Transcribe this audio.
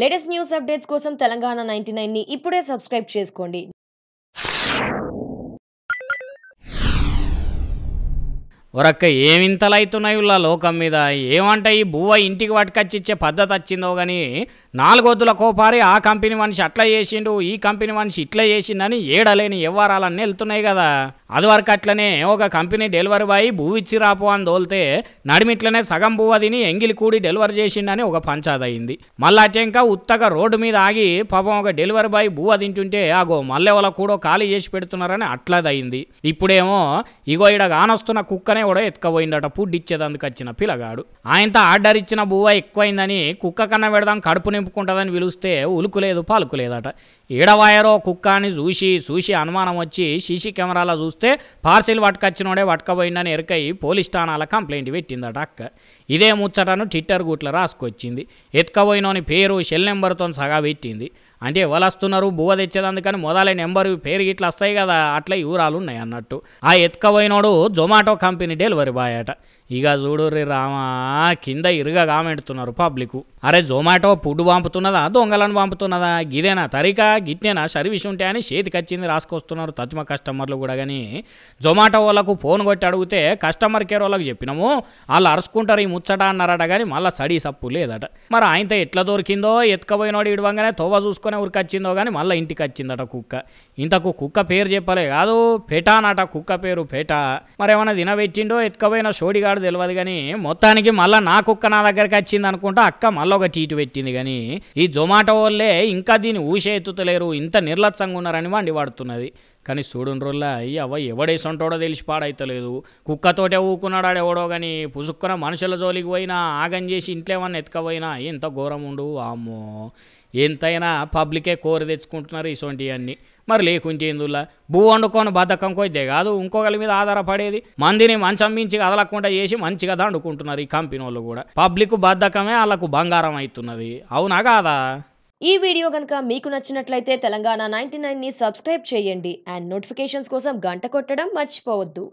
Latest news updates కోసం Telangana ninety ని ఇప్పుడే సబ్స్క్రైబ్ చేసుకోండి. ఒరక్క ఏమింతలైతున్నాయి ఉల్లా లోకం మీద? ఏమంటాయి ఈ బువ్వ ఇంటికి పట్టుకొచ్చిచ్చే పద్ధతి వచ్చిందో కానీ నాలుగొద్దుల కోపారి ఆ కంపెనీ మనిషి అట్లా చేసిండు ఈ కంపెనీ మనిషి ఇట్లా చేసిండని ఏడలేని వ్యవహారాలన్నీ వెళ్తున్నాయి కదా. అది వరకు అట్లనే ఒక కంపెనీ డెలివరీ బాయ్ బువ్వ ఇచ్చి అని తోలితే నడిమిట్లనే సగం బువ్వ తిని ఎంగిలి కూడి డెలివరీ చేసిండని ఒక పంచాదయింది. మళ్ళా మళ్ళీ అటెంక ఉత్తగా రోడ్డు మీద ఆగి పాపం ఒక డెలివరీ బాయ్ బువ్వ తింటుంటే ఆగో మల్లెవల వాళ్ళ కూడా ఖాళీ చేసి పెడుతున్నారని అట్లాదయింది. ఇప్పుడేమో ఇగో ఇడ కానొస్తున్న కుక్కనే కూడా ఎత్తుకపోయిందట ఫుడ్ ఇచ్చేదందుకు వచ్చిన పిల్లగాడు ఆయనతో ఆర్డర్ ఇచ్చిన బువ్వ ఎక్కువైందని కుక్క కన్నా పెడదాం కడుపు నింపుకుంటుందని పిలిస్తే ఉలుకులేదు పలుకులేదట. ఏడవాయరో కుక్క అని చూసి చూసి అనుమానం వచ్చి సీసీ కెమెరాలో చూసి చూస్తే పార్సిల్ పట్టుకొచ్చినోడే పట్టుకపోయిందని ఎరకయి పోలీస్ ఠాణాల కంప్లైంట్ పెట్టిందట అక్క. ఇదే ముచ్చటను ట్విట్టర్ గుట్ల రాసుకొచ్చింది. ఎత్తుకపోయినోని పేరు సెల్ నెంబర్తో సగా పెట్టింది. అంటే ఎవరు వస్తున్నారు బువ్వ తెచ్చేదందుకని మొదలైన నెంబర్ పేరు ఇట్లా వస్తాయి కదా అట్లా వివరాలు ఉన్నాయి అన్నట్టు. ఆ ఎత్తుకపోయినోడు జొమాటో కంపెనీ డెలివరీ బాయ్ అట. ఇక చూడుర్రి రామా కింద ఇరుగా కామెంటున్నారు పబ్లిక్. అరే జొమాటో ఫుడ్ పంపుతున్నదా దొంగలను పంపుతున్నదా? గిదేనా తరికా గిట్నేనా? సర్వీస్ ఉంటే అని చేతికి వచ్చింది రాసుకొస్తున్నారు తత్మ కస్టమర్లు కూడా కానీ జొమాటో వాళ్ళకు ఫోన్ కొట్టి అడిగితే కస్టమర్ కేర్ వాళ్ళకి చెప్పినాము వాళ్ళు అరుచుకుంటారు ఈ ముచ్చట అన్నారట కానీ మళ్ళీ సడీ సప్పు లేదట. మరి ఆయనతో ఎట్లా దొరికిందో ఎత్తుకపోయినోడు ఇడవంగానే తోవ చూసుకొని ఊరికి వచ్చిందో కానీ మళ్ళీ ఇంటికి వచ్చిందట కుక్క. ఇంతకు కుక్క పేరు చెప్పలే కాదు పెటానట కుక్క పేరు పెటా. మరేమైనా తినవెచ్చిండో ఎత్తుకపోయిన షోడిగాడు తెలియదు కానీ మొత్తానికి మళ్ళీ నా కుక్క నా దగ్గరికి వచ్చింది అనుకుంటా అక్క మళ్ళీ ఒక టీటు పెట్టింది కానీ ఈ జొమాటో వాళ్ళే ఇంకా దీన్ని ఊసే ఎత్తుతలేరు ఇంత నిర్లక్ష్యంగా ఉన్నారని వండి వాడుతున్నది కానీ చూడుండ్రోల్లా అవ్వ ఎవడేసొంటోడో తెలిసి పాడైతలేదు. కుక్కతోటే ఊకున్నాడు ఆడెవడో కానీ పుసుక్కున మనుషుల జోలికి పోయినా ఆగం చేసి ఇంట్లో ఏమన్నా ఎత్తుకపోయినా ఎంత ఘోరం ఉండు అమ్మో ఎంతైనా పబ్లికే కోరి తెచ్చుకుంటున్నారు ఇటువంటివన్నీ మరి లేకుంటే ఎందులా? భూ వండుకొని బద్ధకం కొద్దే కాదు ఇంకొకరి మీద ఆధారపడేది. మందిని మంచం మించి కదలకుండా చేసి మంచిగా దండుకుంటున్నారు ఈ కంపెనీ వాళ్ళు కూడా. పబ్లిక్ బద్ధకమే వాళ్ళకు బంగారం అవుతున్నది. అవునా కాదా? ఈ వీడియో కనుక మీకు నచ్చినట్లయితే తెలంగాణ నైన్టీ ని సబ్స్క్రైబ్ చేయండి అండ్ నోటిఫికేషన్స్ కోసం గంట కొట్టడం మర్చిపోవద్దు.